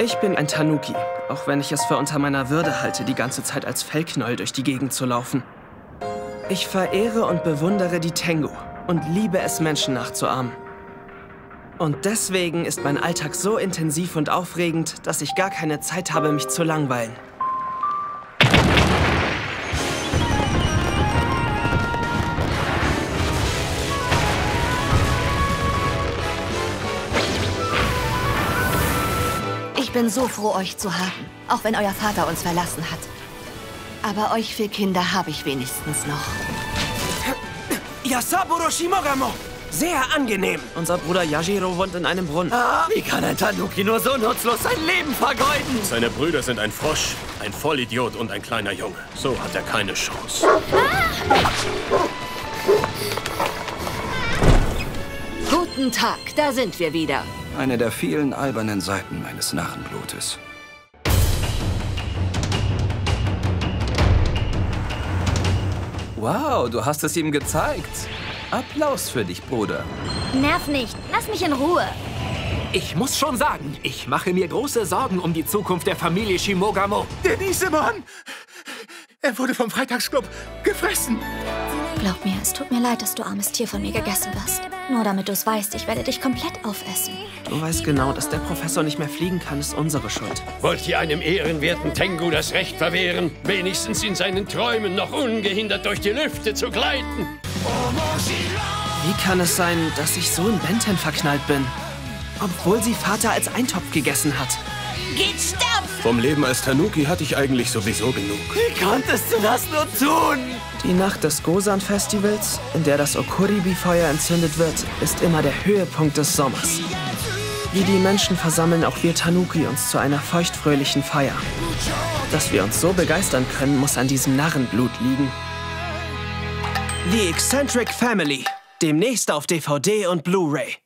Ich bin ein Tanuki, auch wenn ich es für unter meiner Würde halte, die ganze Zeit als Fellknäuel durch die Gegend zu laufen. Ich verehre und bewundere die Tengu und liebe es, Menschen nachzuahmen. Und deswegen ist mein Alltag so intensiv und aufregend, dass ich gar keine Zeit habe, mich zu langweilen. Ich bin so froh, euch zu haben, auch wenn euer Vater uns verlassen hat. Aber euch vier Kinder habe ich wenigstens noch. Yasaburo Shimogamo! Sehr angenehm. Unser Bruder Yajiro wohnt in einem Brunnen. Ah, wie kann ein Tanuki nur so nutzlos sein Leben vergeuden? Seine Brüder sind ein Frosch, ein Vollidiot und ein kleiner Junge. So hat er keine Chance. Guten Tag, da sind wir wieder. Eine der vielen albernen Seiten meines Narrenblutes. Wow, du hast es ihm gezeigt. Applaus für dich, Bruder. Nerv nicht. Lass mich in Ruhe. Ich muss schon sagen, ich mache mir große Sorgen um die Zukunft der Familie Shimogamo. Denisemann! Er wurde vom Freitagsclub gefressen. Glaub mir, es tut mir leid, dass du armes Tier von mir gegessen wirst. Nur damit du es weißt, ich werde dich komplett aufessen. Du weißt genau, dass der Professor nicht mehr fliegen kann, ist unsere Schuld. Wollt ihr einem ehrenwerten Tengu das Recht verwehren, wenigstens in seinen Träumen noch ungehindert durch die Lüfte zu gleiten? Wie kann es sein, dass ich so in Benten verknallt bin? Obwohl sie Vater als Eintopf gegessen hat. Geht sterben! Vom Leben als Tanuki hatte ich eigentlich sowieso genug. Wie konntest du das nur tun? Die Nacht des Gosan-Festivals, in der das Okuribi-Feuer entzündet wird, ist immer der Höhepunkt des Sommers. Wie die Menschen versammeln auch wir Tanuki uns zu einer feuchtfröhlichen Feier. Dass wir uns so begeistern können, muss an diesem Narrenblut liegen. The Eccentric Family. Demnächst auf DVD und Blu-ray.